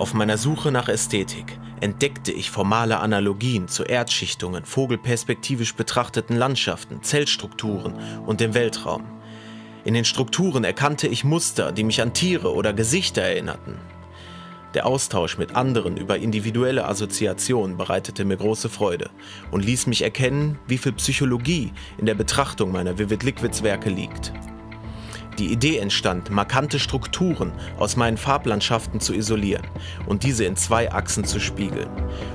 Auf meiner Suche nach Ästhetik entdeckte ich formale Analogien zu Erdschichtungen, vogelperspektivisch betrachteten Landschaften, Zellstrukturen und dem Weltraum. In den Strukturen erkannte ich Muster, die mich an Tiere oder Gesichter erinnerten. Der Austausch mit anderen über individuelle Assoziationen bereitete mir große Freude und ließ mich erkennen, wie viel Psychologie in der Betrachtung meiner Vivid Liquids Werke liegt. Die Idee entstand, markante Strukturen aus meinen Farblandschaften zu isolieren und diese in zwei Achsen zu spiegeln,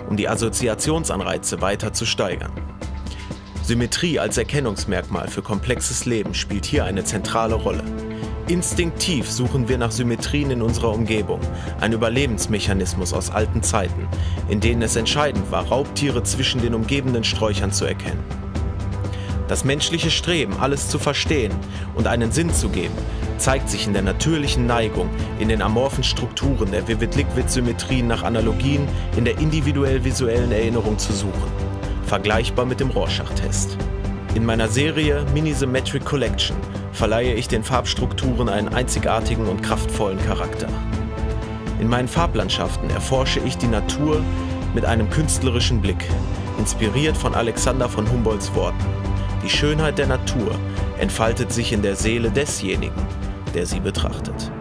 um die Assoziationsanreize weiter zu steigern. Symmetrie als Erkennungsmerkmal für komplexes Leben spielt hier eine zentrale Rolle. Instinktiv suchen wir nach Symmetrien in unserer Umgebung, ein Überlebensmechanismus aus alten Zeiten, in denen es entscheidend war, Raubtiere zwischen den umgebenden Sträuchern zu erkennen. Das menschliche Streben, alles zu verstehen und einen Sinn zu geben, zeigt sich in der natürlichen Neigung, in den amorphen Strukturen der Vivid-Liquid-Symmetrien nach Analogien in der individuell-visuellen Erinnerung zu suchen. Vergleichbar mit dem Rorschach-Test. In meiner Serie Mini-Symmetric Collection verleihe ich den Farbstrukturen einen einzigartigen und kraftvollen Charakter. In meinen Farblandschaften erforsche ich die Natur mit einem künstlerischen Blick, inspiriert von Alexander von Humboldts Worten. Die Schönheit der Natur entfaltet sich in der Seele desjenigen, der sie betrachtet.